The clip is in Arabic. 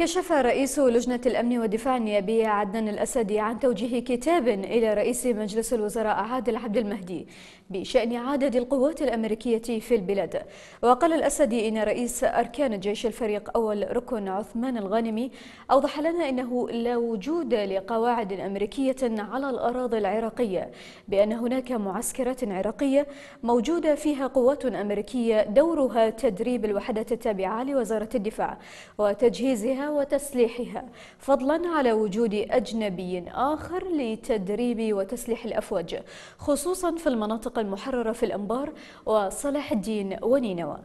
كشف رئيس لجنة الأمن والدفاع النيابية عدنان الأسدي عن توجيه كتاب إلى رئيس مجلس الوزراء عادل عبد المهدي بشأن عدد القوات الأمريكية في البلاد. وقال الأسدي إن رئيس أركان الجيش الفريق أول ركن عثمان الغانمي أوضح لنا أنه لا وجود لقواعد أمريكية على الأراضي العراقية بأن هناك معسكرات عراقية موجودة فيها قوات أمريكية دورها تدريب الوحدات التابعة لوزارة الدفاع وتجهيزها وتسليحها. فضلا على وجود أجنبي آخر لتدريب وتسليح الأفواج خصوصا في المناطق المحررة في الأنبار وصلاح الدين ونينوى.